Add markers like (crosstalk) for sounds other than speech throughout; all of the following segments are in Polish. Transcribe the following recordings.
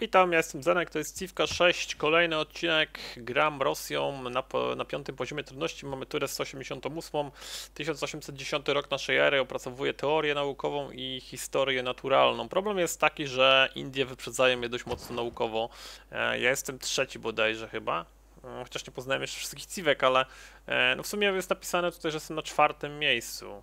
Witam, ja jestem Zenek, to jest Civka 6, kolejny odcinek, gram Rosją na, na piątym poziomie trudności, mamy turę 188, 1810 rok naszej ery, opracowuję teorię naukową i historię naturalną. Problem jest taki, że Indie wyprzedzają mnie dość mocno naukowo, e, ja jestem trzeci bodajże chyba, e, chociaż nie poznałem jeszcze wszystkich Civek, ale e, no w sumie jest napisane tutaj, że jestem na czwartym miejscu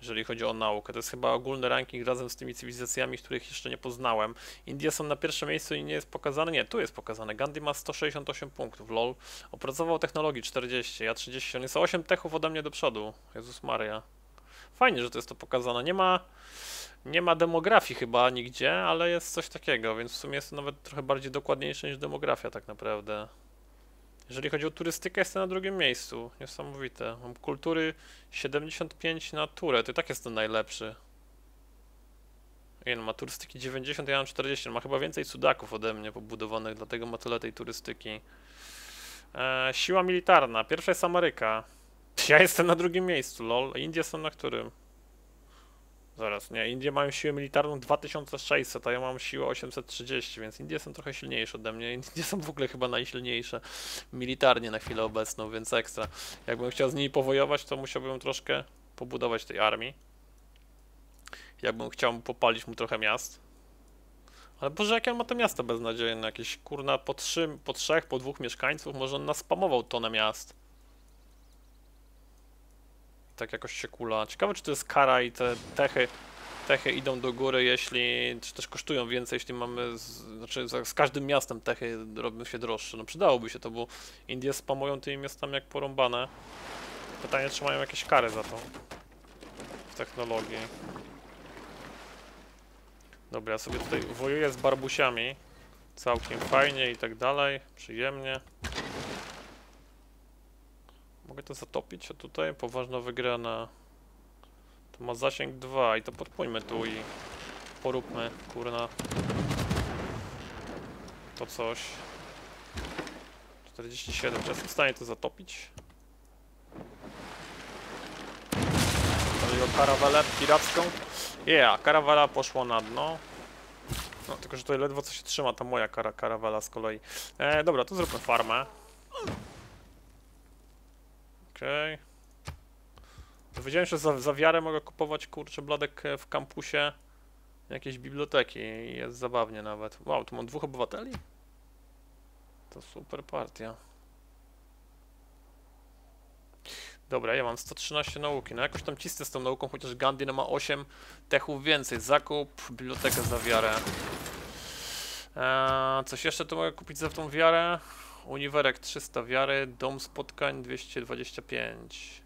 jeżeli chodzi o naukę. To jest chyba ogólny ranking razem z tymi cywilizacjami, których jeszcze nie poznałem. Indie są na pierwszym miejscu i nie jest pokazane. Nie, tu jest pokazane. Gandhi ma 168 punktów, lol. Opracował technologii 40, ja 30. On jest 8 techów ode mnie do przodu. Jezus Maria. Fajnie, że to jest to pokazane. Nie ma, nie ma demografii chyba nigdzie, ale jest coś takiego, więc w sumie jest to nawet trochę bardziej dokładniejsze niż demografia tak naprawdę. Jeżeli chodzi o turystykę, jestem na drugim miejscu. Niesamowite. Mam kultury 75 na turę. To i tak jestem najlepszy. Nie no, ma turystyki 90, ja mam 40. On ma chyba więcej cudaków ode mnie pobudowanych, dlatego ma tyle tej turystyki. E, siła militarna. Pierwsza jest Ameryka. Ja jestem na drugim miejscu, lol. Indie są na którym? Zaraz, nie. Indie mają siłę militarną 2600, a ja mam siłę 830, więc Indie są trochę silniejsze ode mnie. Indie są w ogóle chyba najsilniejsze militarnie na chwilę obecną, więc ekstra. Jakbym chciał z nimi powojować, to musiałbym troszkę pobudować tej armii. Jakbym chciał popalić mu trochę miast. Ale Boże, jak on ma te miasta beznadziejne? Jakieś kurna po, trzy, po trzech, po dwóch mieszkańców? Może on naspamował tonę miast tak jakoś się kula. Ciekawe, czy to jest kara i te techy, techy idą do góry, jeśli, czy też kosztują więcej, jeśli mamy, z, znaczy z każdym miastem techy robią się droższe. No przydałoby się to, bo Indie spamują tymi miastami jak porąbane. Pytanie, czy mają jakieś kary za to w technologii. Dobra, ja sobie tutaj wojuję z barbusiami. Całkiem fajnie i tak dalej, przyjemnie. Mogę to zatopić, a tutaj poważna wygrana. To ma zasięg 2 i to podpójmy tu i poróbmy, kurna. To coś. 47, czy jestem w stanie to zatopić? Chodzi o karawelę piracką. Yeah, karawela poszła na dno. No, tylko że tutaj ledwo co się trzyma, ta moja kara karawela z kolei. E, dobra, to zróbmy farmę. Okej. Okay. Dowiedziałem się, że za, za wiarę mogę kupować kurczę bladek w kampusie jakieś biblioteki jest zabawnie nawet. Wow, tu mam dwóch obywateli? To super partia. Dobra, ja mam 113 nauki. No jakoś tam cisnę z tą nauką, chociaż Gandhi no ma 8 techów więcej. Zakup, bibliotekę za wiarę. Eee, coś jeszcze tu mogę kupić za tą wiarę? Uniwerek 300 wiary, dom spotkań 225.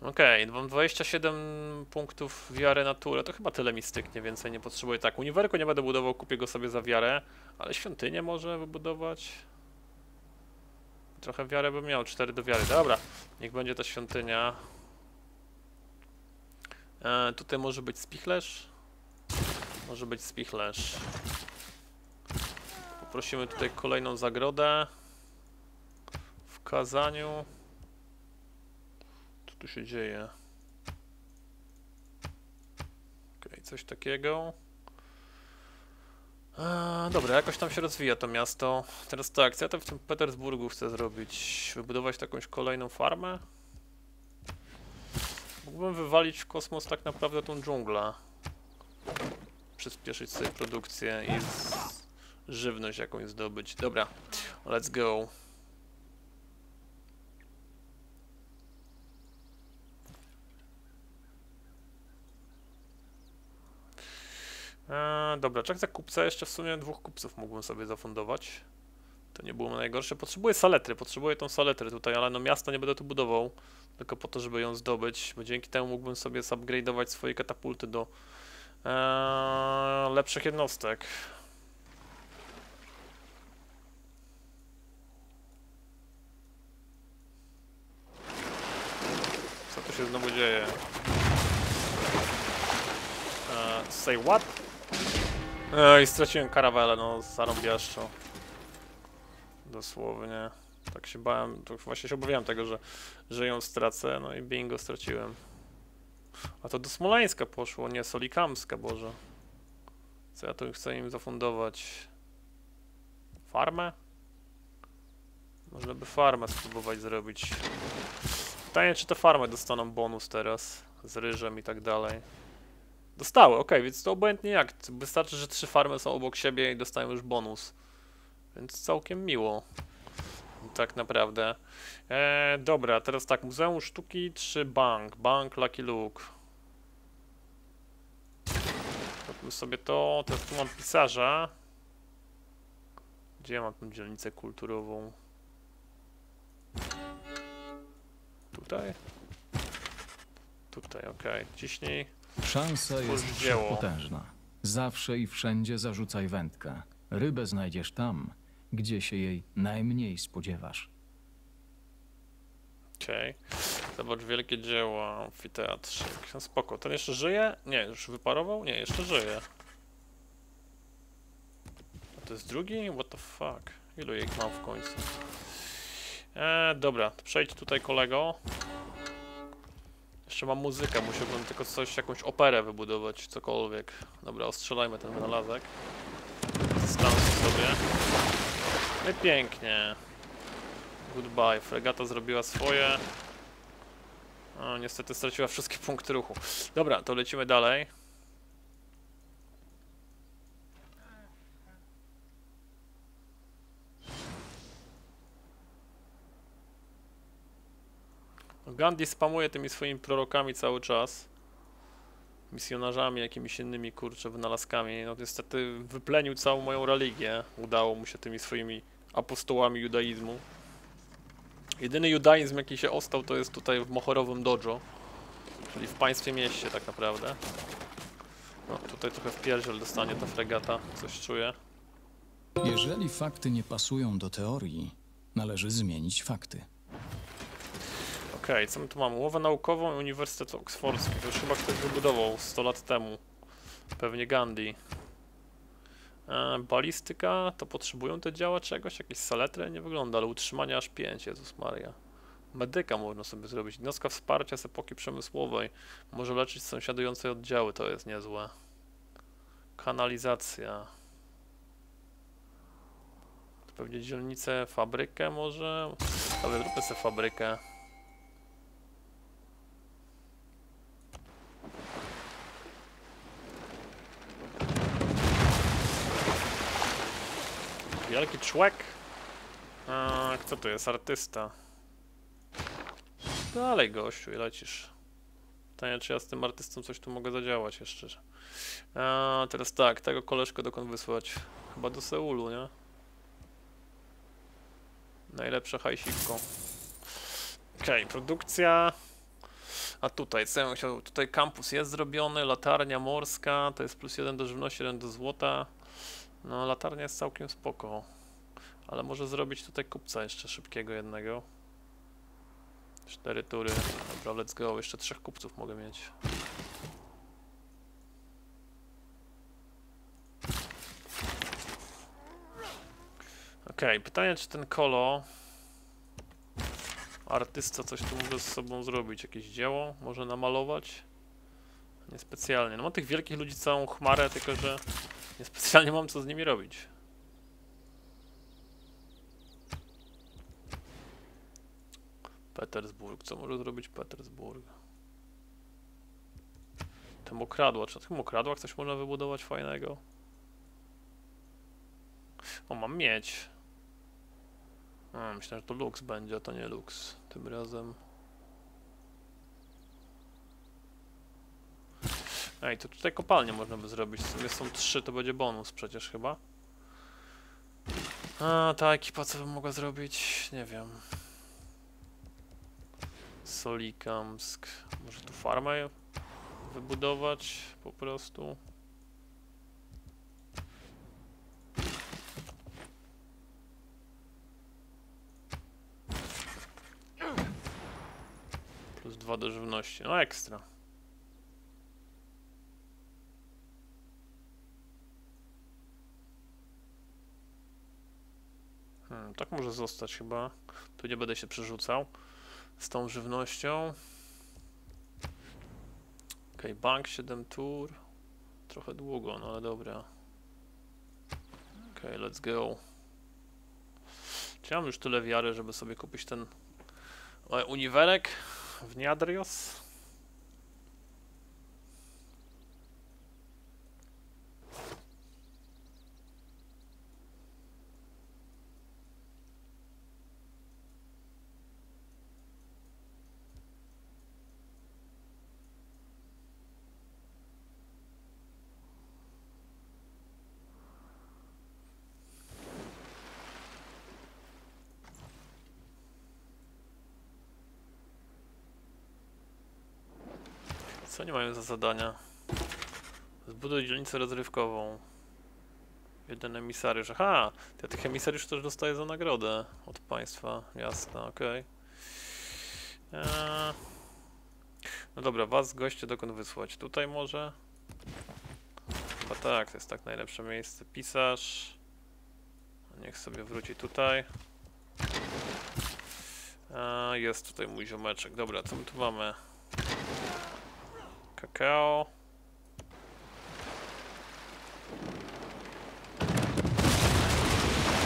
Okej, okay, mam 27 punktów wiary natury, to chyba tyle mi styknie, więcej nie potrzebuję. Tak, uniwerku nie będę budował, kupię go sobie za wiarę, ale świątynię może wybudować. Trochę wiarę bym miał, 4 do wiary. Dobra, niech będzie ta świątynia. E, tutaj może być spichlerz. Może być spichlerz. Prosimy tutaj kolejną zagrodę. W kazaniu. Co tu się dzieje? Ok, coś takiego. Eee, dobra, jakoś tam się rozwija to miasto. Teraz tak, co ja to w tym Petersburgu chcę zrobić? Wybudować jakąś kolejną farmę? Mógłbym wywalić w kosmos tak naprawdę tą dżunglę. Przyspieszyć sobie produkcję i żywność jakąś zdobyć. Dobra, let's go. Eee, dobra, czek za kupca, jeszcze w sumie dwóch kupców mógłbym sobie zafundować. To nie było najgorsze. Potrzebuję saletry, potrzebuję tą saletrę tutaj, ale no miasta nie będę tu budował, tylko po to, żeby ją zdobyć, bo dzięki temu mógłbym sobie upgrade'ować swoje katapulty do eee, lepszych jednostek. Się znowu dzieje? Uh, say what? Ej, straciłem karawelę, no zarąbiaszczo. Dosłownie. Tak się bałem, to właśnie się obawiałem tego, że, że ją stracę, no i bingo straciłem. A to do Smoleńska poszło, nie Solikamska, Boże. Co ja tu chcę im zafundować? Farmę? Można by farmę spróbować zrobić. Pytanie, czy te farmy dostaną bonus teraz z ryżem i tak dalej. Dostały, ok, więc to obojętnie jak. Wystarczy, że trzy farmy są obok siebie i dostają już bonus. Więc całkiem miło. Tak naprawdę. E, dobra, teraz tak, Muzeum Sztuki czy bank? Bank Lucky Luke. Zróbmy sobie to. Teraz tu mam pisarza. Gdzie ja mam tę dzielnicę kulturową? Tutaj? Tutaj, okej. Ciśnij. Szansa jest dzieło. potężna. Zawsze i wszędzie zarzucaj wędkę. Rybę znajdziesz tam, gdzie się jej najmniej spodziewasz. Okej. Zobacz, wielkie dzieła, amfiteatrzyk. No spoko. Ten jeszcze żyje? Nie, już wyparował? Nie, jeszcze żyje. A to jest drugi? What the fuck? Ilu ich mam w końcu? Eee, dobra, przejdź tutaj kolego. Jeszcze mam muzykę, musiałbym tylko coś, jakąś operę wybudować, cokolwiek. Dobra, ostrzelajmy ten wynalazek. Zastanów sobie. No i pięknie. Goodbye. Fregata zrobiła swoje. O, niestety straciła wszystkie punkty ruchu. Dobra, to lecimy dalej. Gandhi spamuje tymi swoimi prorokami cały czas. Misjonarzami, jakimiś innymi kurczę wynalazkami. No niestety wyplenił całą moją religię. Udało mu się tymi swoimi apostołami judaizmu. Jedyny judaizm jaki się ostał to jest tutaj w Mohorowym Dojo. Czyli w państwie mieście tak naprawdę. No tutaj trochę w pierdziel dostanie ta fregata, coś czuję. Jeżeli fakty nie pasują do teorii, należy zmienić fakty. Okej, co my tu mamy? Łowę naukową i Uniwersytet Oksfordzki. To już chyba ktoś wybudował 100 lat temu. Pewnie Gandhi. E, balistyka, to potrzebują te działa czegoś? Jakieś saletry? Nie wygląda, ale utrzymanie aż 5, Jezus Maria. Medyka można sobie zrobić. Jednostka wsparcia z epoki przemysłowej. Może leczyć sąsiadujące oddziały, to jest niezłe. Kanalizacja. To pewnie dzielnicę, fabrykę może? Dobra, zróbmy sobie fabrykę. Wielki człek. A, kto to jest? Artysta. Dalej, gościu, i lecisz. Pytanie, czy ja z tym artystą coś tu mogę zadziałać jeszcze. A, teraz tak, tego koleżkę dokąd wysłać? Chyba do Seulu, nie? Najlepsze hajsiwko. Okej, produkcja. A tutaj, co ja bym chciał? Tutaj kampus jest zrobiony, latarnia morska, to jest plus jeden do żywności, jeden do złota. No, latarnia jest całkiem spoko. Ale może zrobić tutaj kupca jeszcze szybkiego jednego. Cztery tury. Dobra, let's go. Jeszcze trzech kupców mogę mieć. Okej, pytanie czy ten kolo artysta coś tu może z sobą zrobić, jakieś dzieło, może namalować? Niespecjalnie. No ma tych wielkich ludzi całą chmarę, tylko że niespecjalnie mam co z nimi robić. Petersburg, co może zrobić Petersburg? Te mokradła, czy na tych mokradłach coś można wybudować fajnego? O, mam mieć. A, myślałem, że to Lux będzie, a to nie Lux. Tym razem. Ej, to tutaj kopalnię można by zrobić. W sumie są trzy, to będzie bonus przecież chyba. A, ta ekipa co by mogła zrobić? Nie wiem. Solikamsk. Może tu farmę wybudować po prostu. Plus dwa do żywności. No ekstra. Hmm, tak może zostać chyba. Tu nie będę się przerzucał z tą żywnością. Ok, bank 7 tur. Trochę długo, no ale dobra. Okej, let's go. Czy ja mam już tyle wiary, żeby sobie kupić ten e, uniwerek w Niadrios? Co nie mają za zadania? Zbuduj dzielnicę rozrywkową. Jeden emisariusz. Aha! Ja tych emisariusz też dostaję za nagrodę od państwa miasta, okej. Eee, No dobra, was goście dokąd wysłać? Tutaj może? Chyba tak, to jest tak najlepsze miejsce. Pisarz. Niech sobie wróci tutaj. Eee, jest tutaj mój ziomeczek. Dobra, co my tu mamy? Kakao.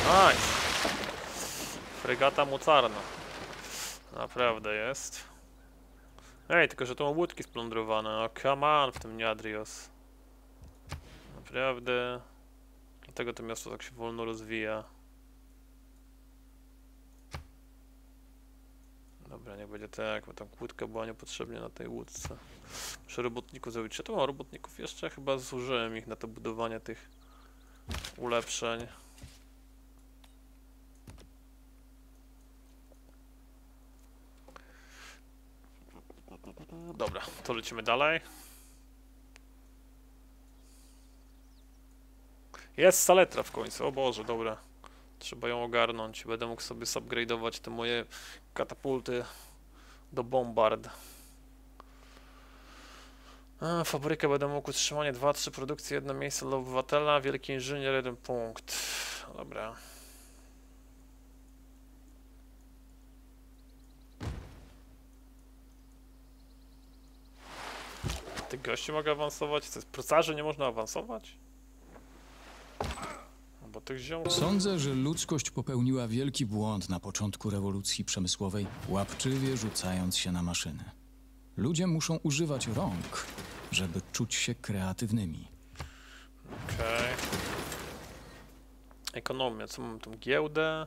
Nice. Fregata mocarna. Naprawdę jest. Ej, tylko że to są łódki splądrowane. O, come on w tym Niadrios. Naprawdę. Dlatego to miasto tak się wolno rozwija. Dobra, niech będzie tak, bo tam kłódka była niepotrzebnie na tej łódce. Muszę robotników zrobić. Ja tu mam robotników jeszcze? Chyba zużyłem ich na to budowanie tych ulepszeń. Dobra, to lecimy dalej. Jest saletra w końcu, o Boże, dobra. Trzeba ją ogarnąć. Będę mógł sobie upgrade'ować te moje katapulty do bombard. Fabrykę będę mógł utrzymanie 2-3 produkcje, jedno miejsce dla obywatela, wielki inżynier, jeden punkt. Dobra. Ty gości mogę awansować? Procarzy nie można awansować? Bo tych ziom... Sądzę, że ludzkość popełniła wielki błąd na początku rewolucji przemysłowej, łapczywie rzucając się na maszyny. Ludzie muszą używać rąk, żeby czuć się kreatywnymi. Okej. Ekonomia, co mam tu? Giełdę.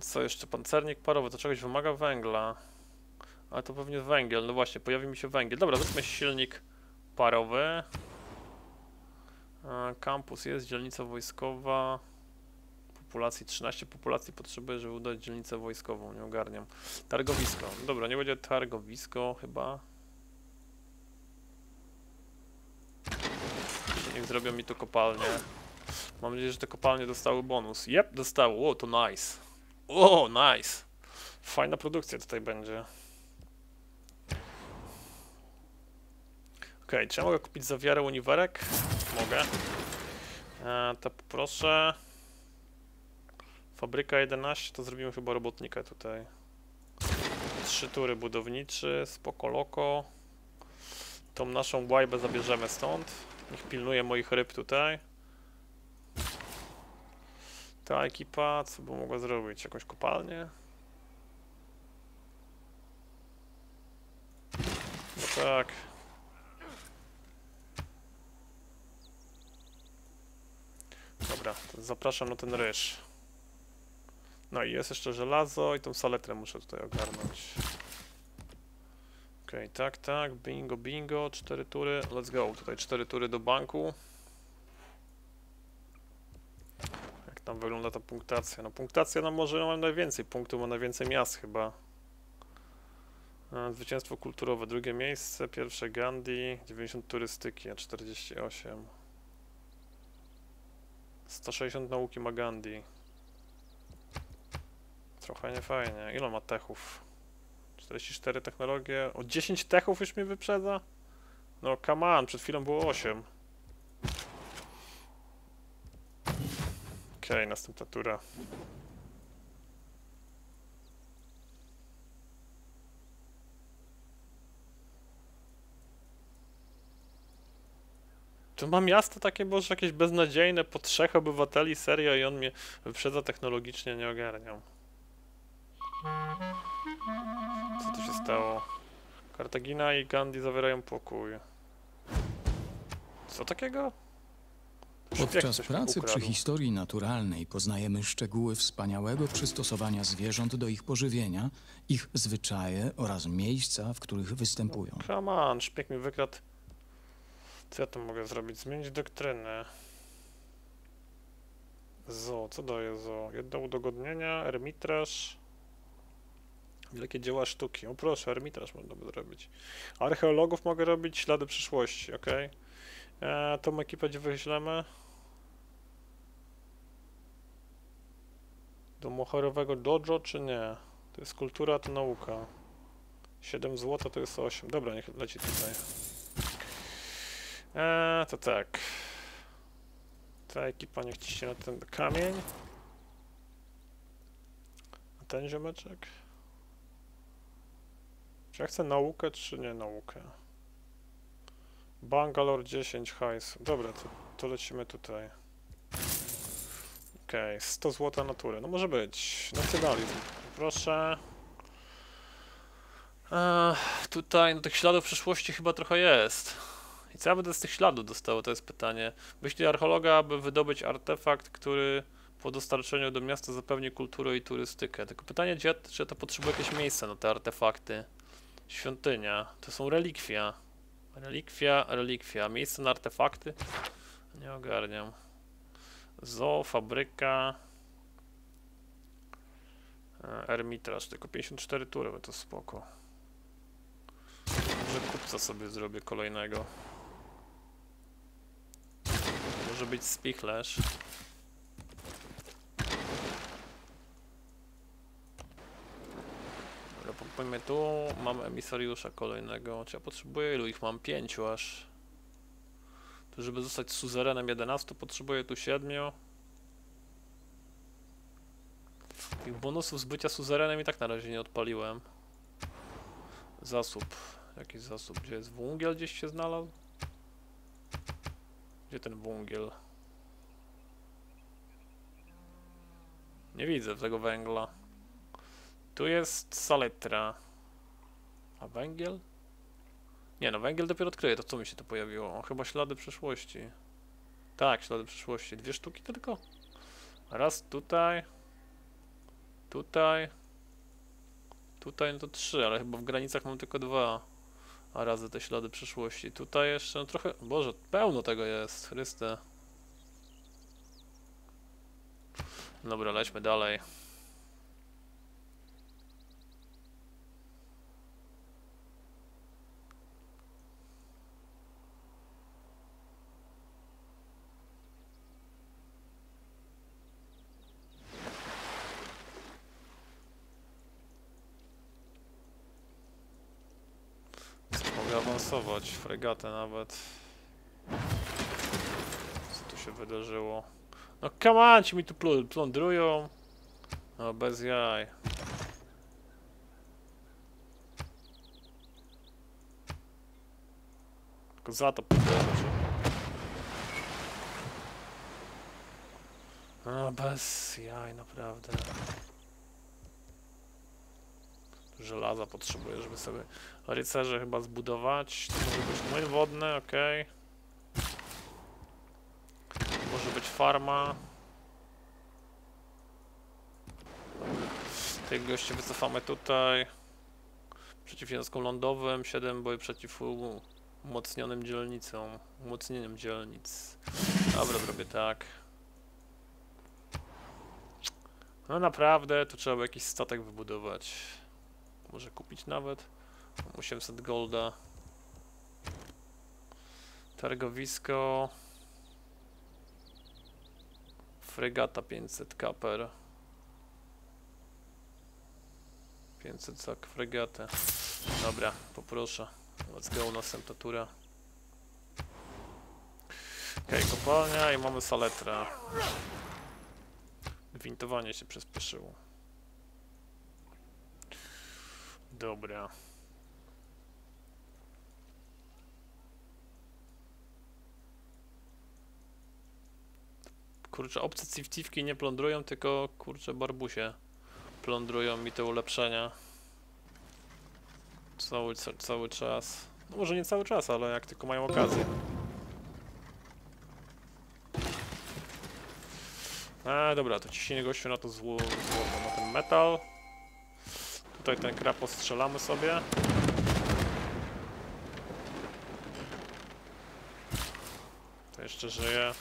Co jeszcze? Pancernik parowy, to czegoś wymaga węgla. Ale to pewnie węgiel, no właśnie, pojawi mi się węgiel. Dobra, zróbmy silnik parowy. Eee, Kampus jest, dzielnica wojskowa. Populacji 13 populacji potrzebuję, żeby udać dzielnicę wojskową, nie ogarniam. Targowisko. Dobra, nie będzie targowisko chyba. Niech zrobią mi tu kopalnię. Mam nadzieję, że te kopalnie dostały bonus. Jep, dostały. O, to nice. O, nice. Fajna produkcja tutaj będzie. Okej, czy ja mogę kupić za wiarę uniwerek? Mogę. E, to poproszę. Fabryka 11, to zrobimy chyba robotnika tutaj. Trzy tury budowniczy, spoko loko. Tą naszą łajbę zabierzemy stąd. Niech pilnuje moich ryb tutaj. Ta ekipa, co by mogła zrobić? Jakąś kopalnię? No tak. Dobra, zapraszam na ten ryż. No i jest jeszcze żelazo i tą saletrę muszę tutaj ogarnąć. Okej, tak, tak, bingo, bingo, cztery tury, let's go, tutaj cztery tury do banku. Jak tam wygląda ta punktacja? No punktacja, no może mam najwięcej punktów, ma najwięcej miast chyba. E, Zwycięstwo kulturowe, drugie miejsce, pierwsze Gandhi, 90 turystyki, a 48. 160 nauki ma Gandhi. Trochę niefajnie. Ile ma techów? 44 technologie. O 10 techów już mnie wyprzedza? No come on, przed chwilą było 8. Okej, następna tura. To ma miasto takie, boże, jakieś beznadziejne, po trzech obywateli, serio, i on mnie wyprzedza technologicznie, nie ogarniam. Co tu się stało? Kartagina i Gandhi zawierają pokój. Co takiego? Podczas pracy przy historii naturalnej poznajemy szczegóły wspaniałego przystosowania zwierząt do ich pożywienia, ich zwyczaje oraz miejsca, w których występują. Come on, szpieg mi wykradł. Co ja tu mogę zrobić? Zmienić doktrynę. Zo, co daje zo? Jedno udogodnienia, ermitraż. Wielkie dzieła sztuki. O proszę, ermitraż można by zrobić. Archeologów mogę robić, ślady przyszłości, ok? Eee, tą ekipę gdzie wyślemy? Do moherowego dojo, czy nie? To jest kultura, to nauka. 7 złota to jest 8. Dobra, niech leci tutaj. Eee, to tak. Ta ekipa niech ciśnie na ten kamień. A ten ziomeczek? Czy ja chcę naukę, czy nie naukę? Bangalore 10 hajs. Dobra, to, to lecimy tutaj. Okej, 100 złota natury. No może być. Nacjonalizm. Proszę. Eee, tutaj no, tych śladów przeszłości chyba trochę jest. I co ja będę z tych śladów dostało, to jest pytanie. Myśli archeologa, aby wydobyć artefakt, który po dostarczeniu do miasta zapewni kulturę i turystykę. Tylko pytanie, gdzie, czy to potrzebuje jakieś miejsce na te artefakty? Świątynia. To są relikwia. Relikwia, relikwia. Miejsce na artefakty? Nie ogarniam. Zoo, fabryka. E, Ermitraż, tylko 54 tury, to spoko. Może kupca sobie zrobię kolejnego. Może być spichlerz. Dobra, popójmy tu. Mamy emisariusza kolejnego. Czy ja potrzebuję ilu ich mam? Pięciu aż. To żeby zostać suzerenem 11 potrzebuję tu 7. Tych bonusów z bycia suzerenem i tak na razie nie odpaliłem. Zasób. Jakiś zasób. Gdzie jest węgiel? Gdzieś się znalazł? Gdzie ten węgiel? Nie widzę tego węgla. Tu jest saletra. A węgiel? Nie no, węgiel dopiero odkryję. To co mi się tu pojawiło? O, chyba ślady przeszłości. Tak, ślady przeszłości. Dwie sztuki tylko? Raz tutaj. Tutaj. Tutaj no to trzy, ale chyba w granicach mam tylko dwa. A razy te ślady przeszłości. Tutaj jeszcze no trochę. Boże, pełno tego jest. Chryste. Dobra, lećmy dalej. Mogę awansować, fregatę nawet. Co tu się wydarzyło? No come on, ci mi tu plu- plądrują. No bez jaj. Tylko za to podleży. No bez jaj, naprawdę. Żelaza potrzebuję, żeby sobie rycerze chyba zbudować. To może być młyn wodny, ok. Może być farma. Tych gości wycofamy tutaj. Przeciw jednostkom lądowym, 7 boi przeciw umocnionym dzielnicom. Umocnieniem dzielnic. Dobra, zrobię tak. No naprawdę, tu trzeba by jakiś statek wybudować. Może kupić nawet. Mam 800 golda. Targowisko. Fregata 500 kaper. 500 za fregatę. Dobra, poproszę. Let's go, następna tura. Okej, kopalnia i mamy saletrę. Gwintowanie się przyspieszyło. Dobra. Kurczę, obce cifcifki nie plądrują, tylko kurczę barbusie plądrują mi te ulepszenia. Cały, ca- cały czas. No może nie cały czas, ale jak tylko mają okazję. A dobra, to ciśnienie gościu na to zło, złoto, na ten metal. Tutaj ten krab postrzelamy sobie. To jeszcze żyje.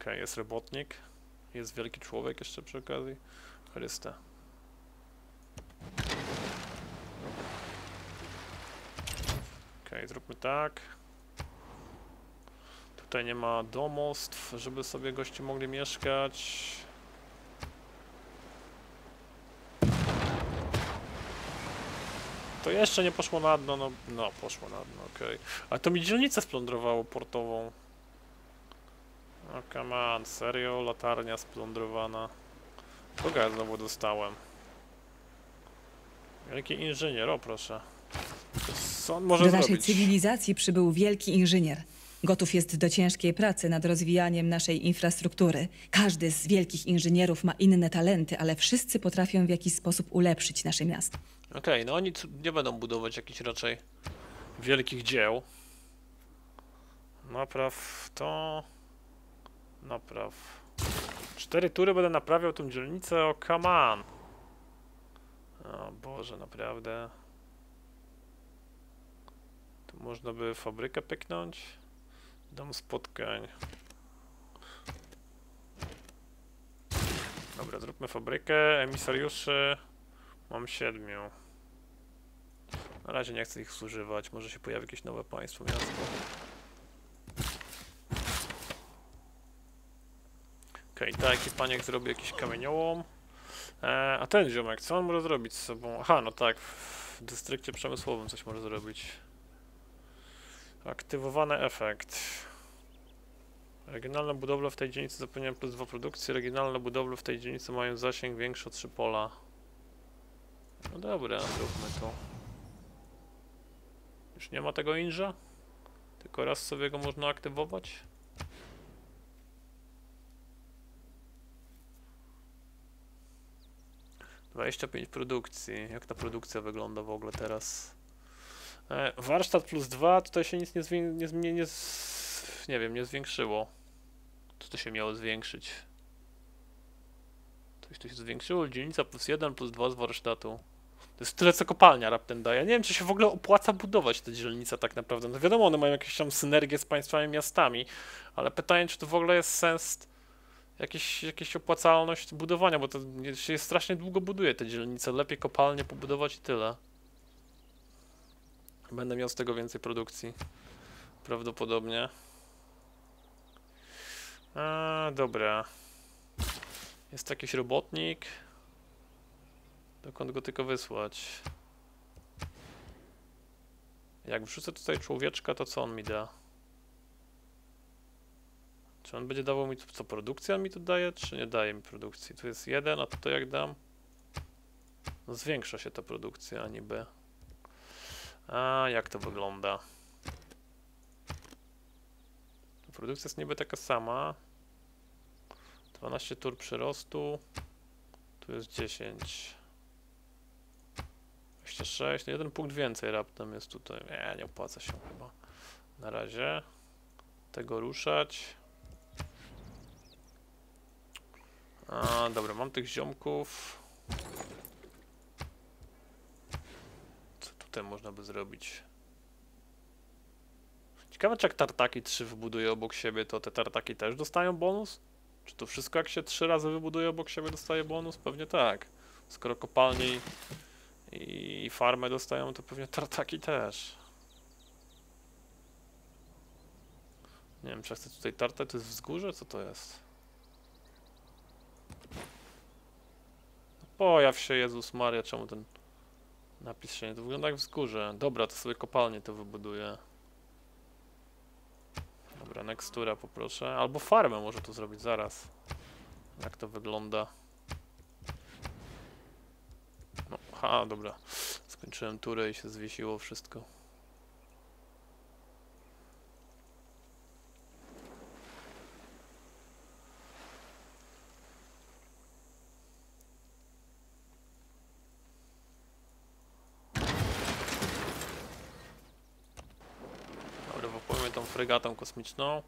Okej, jest robotnik. Jest wielki człowiek jeszcze przy okazji. Chryste. Okej, zróbmy tak. Tutaj nie ma domostw, żeby sobie goście mogli mieszkać. To jeszcze nie poszło na dno, no, no poszło na dno, okej. Ale to mi dzielnicę splądrowało portową. O, come on, serio? Latarnia splądrowana. Kogo ja znowu dostałem? Wielki inżynier, o proszę. Co on może Do naszej zrobić? cywilizacji przybył wielki inżynier. Gotów jest do ciężkiej pracy nad rozwijaniem naszej infrastruktury. Każdy z wielkich inżynierów ma inne talenty, ale wszyscy potrafią w jakiś sposób ulepszyć nasze miasto. Okej, no oni nie będą budować jakichś raczej wielkich dzieł. Napraw to... Napraw. Cztery tury będę naprawiał tą dzielnicę, o come on. O Boże, naprawdę. Tu można by fabrykę pyknąć. Dom spotkań. Dobra, zróbmy fabrykę. Emisariuszy. Mam siedmiu. Na razie nie chcę ich zużywać, może się pojawi jakieś nowe państwo, miasto. Okej, okay, taki paniek zrobi jakiś kamieniołom. E, a ten ziomek, co on może zrobić z sobą? Aha, no tak, w dystrykcie przemysłowym coś może zrobić. Aktywowany efekt. Regionalne budowle w tej dzielnicy zapewniają plus 2 produkcji, regionalne budowle w tej dzielnicy mają zasięg większy o 3 pola. No dobra, zróbmy to. Już nie ma tego inża? Tylko raz sobie go można aktywować? Dwadzieścia pięć produkcji. Jak ta produkcja wygląda w ogóle teraz? E, warsztat plus dwa, tutaj się nic nie, nie, nie, z- nie wiem, nie zwiększyło. Co to się miało zwiększyć? Coś tu się zwiększyło, dzielnica plus jeden, plus dwa z warsztatu. To jest tyle, co kopalnia raptem daje. Nie wiem, czy się w ogóle opłaca budować te dzielnice tak naprawdę. No wiadomo, one mają jakieś tam synergię z państwami miastami, ale pytanie, czy to w ogóle jest sens, jakieś, jakieś opłacalność budowania, bo to się strasznie długo buduje te dzielnice. Lepiej kopalnie pobudować i tyle. Będę miał z tego więcej produkcji. Prawdopodobnie. A, dobra. Jest jakiś robotnik. Dokąd go tylko wysłać? Jak wrzucę tutaj człowieczka, to co on mi da? Czy on będzie dawał mi, co produkcja mi tu daje, czy nie daje mi produkcji? Tu jest jeden, a to jak dam? No zwiększa się ta produkcja, a nie B. A jak to wygląda? Produkcja jest niby taka sama. 12 tur przyrostu. Tu jest 10. 26, no jeden punkt więcej raptem jest tutaj. Nie, nie opłaca się chyba. Na razie. Tego ruszać. A, dobra, mam tych ziomków. Co tutaj można by zrobić? Ciekawe, czy jak tartaki 3 wybuduje obok siebie, to te tartaki też dostają bonus? Czy to wszystko jak się 3 razy wybuduje obok siebie dostaje bonus? Pewnie tak. Skoro kopalnie i farmę dostają, to pewnie tartaki też. Nie wiem, czy chcę tutaj tartę, to jest wzgórze? Co to jest? Pojaw się, Jezus Maria, czemu ten napis się nie... To wygląda jak wzgórze. Dobra, to sobie kopalnię to wybuduję. Dobra, nextura poproszę. Albo farmę może tu zrobić zaraz. Jak to wygląda? Aha, dobra. Skończyłem turę i się zwiesiło wszystko. fregatą kosmiczną.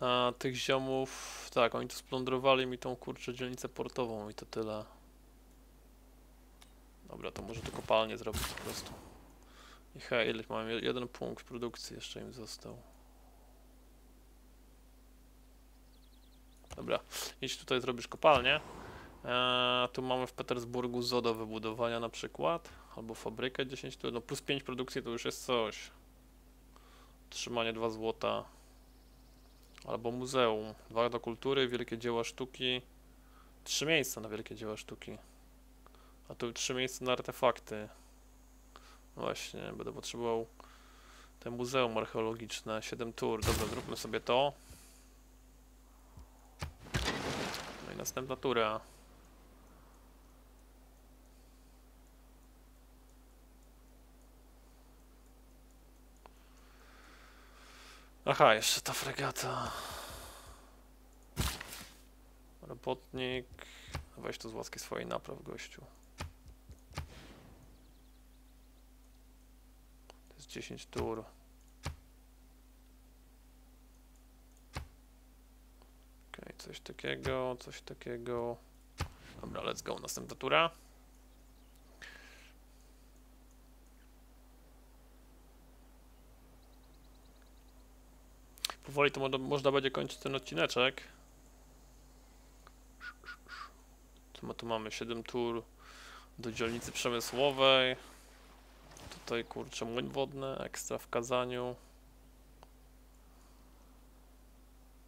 A tych ziomów, tak, oni tu splądrowali mi tą kurczę dzielnicę portową i to tyle. Dobra, to może to kopalnię zrobić po prostu. I hej, ile mam? Je- Jeden punkt produkcji jeszcze im został. Dobra, idź tutaj zrobisz kopalnię. Eee, tu mamy w Petersburgu ZO do wybudowania na przykład. Albo fabrykę 10 tu, no plus 5 produkcji to już jest coś. Trzymanie 2 złota. Albo muzeum. 2 do kultury, wielkie dzieła sztuki. 3 miejsca na wielkie dzieła sztuki. A tu 3 miejsca na artefakty. Właśnie, będę potrzebował te muzeum archeologiczne, 7 tur. Dobra, zróbmy sobie to. No i następna tura. Aha, jeszcze ta fregata. Robotnik. Weź tu z łaski swojej napraw, gościu. To jest 10 tur. Okej, coś takiego, coś takiego. Dobra, let's go, następna tura. Powoli to mo- można będzie kończyć ten odcineczek. Tu, ma- tu mamy 7 tur do dzielnicy przemysłowej. Tutaj kurczę młyń wodny, ekstra w Kazaniu.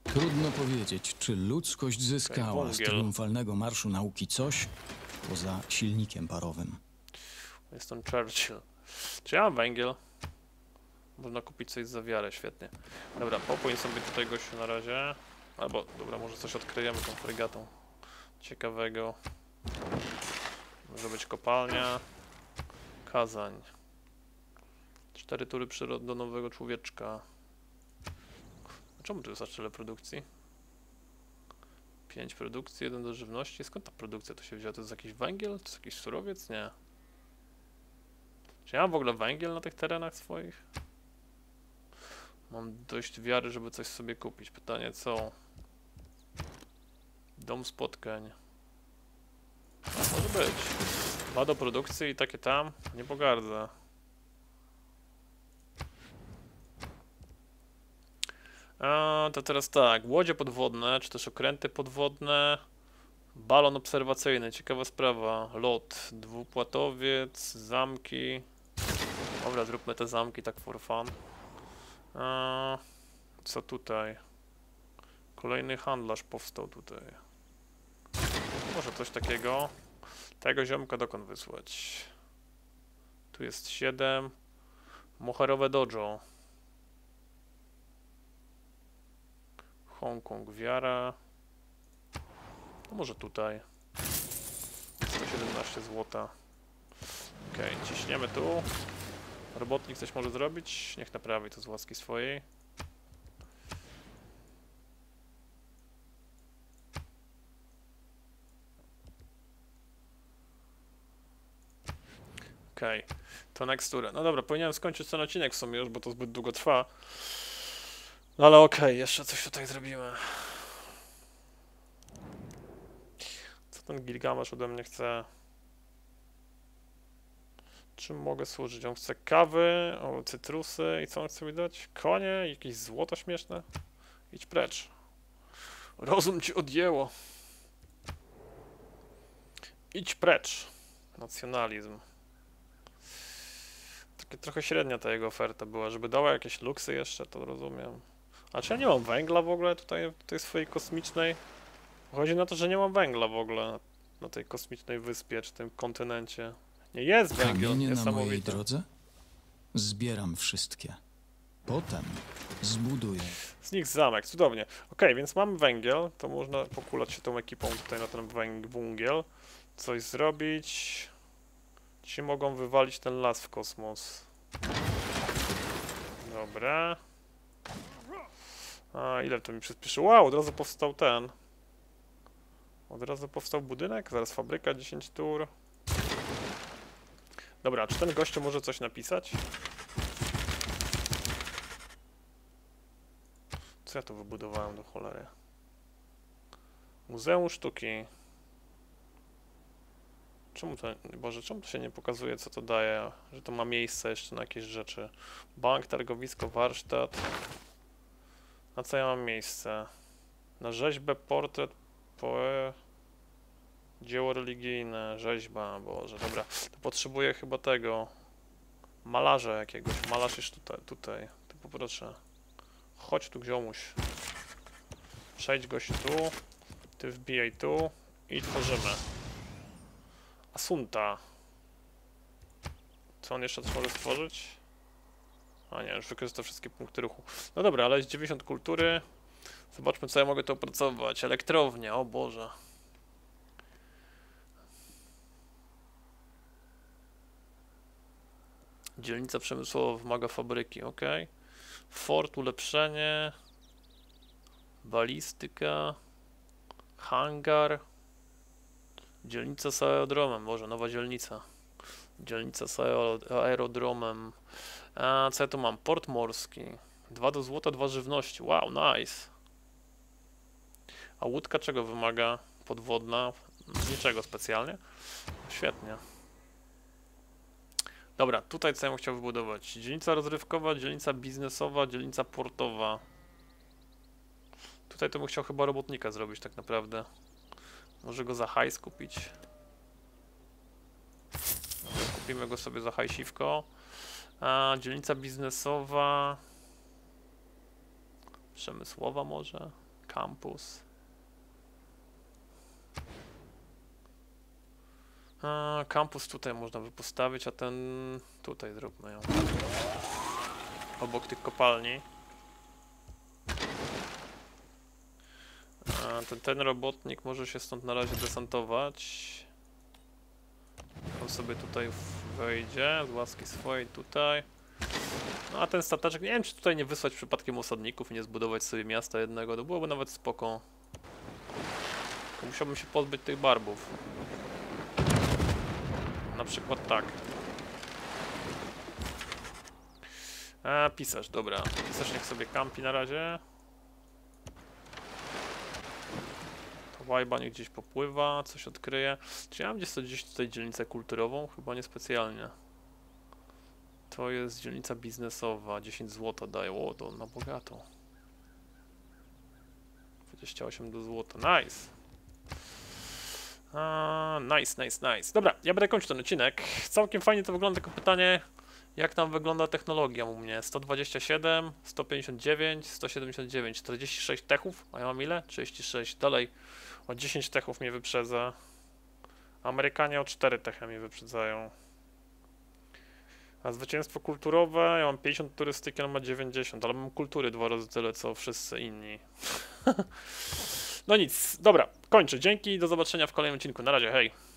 Trudno powiedzieć, czy ludzkość zyskała z triumfalnego marszu nauki coś poza silnikiem parowym. Jest on Churchill. Czy ja mam węgiel? Można kupić coś za wiarę, świetnie. Dobra, popłyń sobie tutaj gościu na razie. Albo, dobra, może coś odkryjemy tą fregatą. Ciekawego. Może być kopalnia. Kazań. Cztery tury przyrod do nowego człowieczka. A Czemu tu jest aż tyle produkcji? Pięć produkcji, jeden do żywności. Skąd ta produkcja tu się wzięła? To jest jakiś węgiel? To jest jakiś surowiec? Nie. Czy ja mam w ogóle węgiel na tych terenach swoich? Mam dość wiary, żeby coś sobie kupić. Pytanie co? Dom spotkań. Może być. Dwa do produkcji i takie tam. Nie pogardzę. A, to teraz tak. Łodzie podwodne, czy też okręty podwodne. Balon obserwacyjny, ciekawa sprawa. Lot, dwupłatowiec, zamki. Dobra, zróbmy te zamki tak for fun. A, co tutaj? Kolejny handlarz powstał tutaj. Może coś takiego. Tego ziomka dokąd wysłać? Tu jest 7. Moherowe dojo. Hongkong, wiara. No może tutaj. 117 złota. Okej, ciśniemy tu. Robotnik coś może zrobić? Niech naprawi to z łaski swojej. Okej, to nexturę. No dobra, powinienem skończyć ten odcinek w sumie już, bo to zbyt długo trwa. No ale okej, jeszcze coś tutaj zrobimy. Co ten Gilgamesz ode mnie chce? Czym mogę służyć? On chce kawy, o, cytrusy i co on chce mi dać? Konie? Jakieś złoto śmieszne? Idź precz. Rozum ci odjęło. Idź precz. Nacjonalizm. Takie trochę średnia ta jego oferta była, żeby dała jakieś luksy jeszcze, to rozumiem. A czy ja nie mam węgla w ogóle tutaj w tej swojej kosmicznej? Chodzi na to, że nie mam węgla w ogóle na, tej kosmicznej wyspie, czy tym kontynencie. Nie, jest węgiel, Kamienie na mojej drodze? Zbieram wszystkie. Potem zbuduję. Z nich zamek, cudownie. Okej, więc mam węgiel, to można pokulać się tą ekipą tutaj na ten węg węgiel. Coś zrobić. Ci mogą wywalić ten las w kosmos. Dobra. A ile to mi przyspieszyło? Wow, od razu powstał ten. Od razu powstał budynek, zaraz fabryka 10 tur. Dobra, czy ten gościu może coś napisać? Co ja tu wybudowałem do cholery? Muzeum Sztuki. Czemu to, Boże, czemu to się nie pokazuje, co to daje? Że to ma miejsce jeszcze na jakieś rzeczy. Bank, targowisko, warsztat. Na co ja mam miejsce? Na rzeźbę, portret, poe... Dzieło religijne, rzeźba, Boże, dobra. To potrzebuję chyba tego. Malarza jakiegoś. Malarz jest tutaj, tutaj. To poproszę. Chodź tu, ziomuś. Przejdź gość tu. Ty wbijaj tu. I tworzymy. Asunta. Co on jeszcze może stworzyć? A nie, już wykorzystał wszystkie punkty ruchu. No dobra, ale jest 90 kultury. Zobaczmy, co ja mogę tu opracować. Elektrownia, o Boże. Dzielnica przemysłowa wymaga fabryki, ok. Fort, ulepszenie. Balistyka. Hangar. Dzielnica z aerodromem, może nowa dzielnica. Dzielnica z aero- aerodromem. A co ja tu mam? Port morski. Dwa do złota, dwa żywności. Wow, nice. A łódka czego wymaga? Podwodna? Niczego specjalnie. Świetnie. Dobra, tutaj co ja bym chciał wybudować? Dzielnica rozrywkowa, dzielnica biznesowa, dzielnica portowa. Tutaj to bym chciał chyba robotnika zrobić tak naprawdę. Może go za hajs kupić. Kupimy go sobie za hajsiwko. A, dzielnica biznesowa. Przemysłowa może. Campus. A, kampus tutaj można by postawić, a ten tutaj zróbmy ją. Obok tych kopalni. A, ten, ten robotnik może się stąd na razie desantować. On sobie tutaj w- wejdzie z łaski swojej tutaj. No a ten stateczek, nie wiem czy tutaj nie wysłać przypadkiem osadników i nie zbudować sobie miasta jednego, to byłoby nawet spoko. Musiałbym się pozbyć tych barbów. Na przykład tak. A, pisarz, dobra. Pisarz niech sobie kampi na razie. Wajba niech gdzieś popływa, coś odkryje. Czy ja mam gdzieś, gdzieś tutaj dzielnicę kulturową? Chyba niespecjalnie. To jest dzielnica biznesowa, 10 zł daje, o to na bogato. 28 do złota, nice. A, nice, nice, nice. Dobra, ja będę kończył ten odcinek. Całkiem fajnie to wygląda, tylko pytanie, jak tam wygląda technologia u mnie? 127, 159, 179, 46 techów, a ja mam ile? 36, dalej o 10 techów mnie wyprzedza. Amerykanie o 4 techy mnie wyprzedzają. A zwycięstwo kulturowe, ja mam 50 turystyki, on ma 90, ale mam kultury dwa razy tyle, co wszyscy inni. (laughs) no nic, dobra, kończę. Dzięki, do zobaczenia w kolejnym odcinku. Na razie, hej.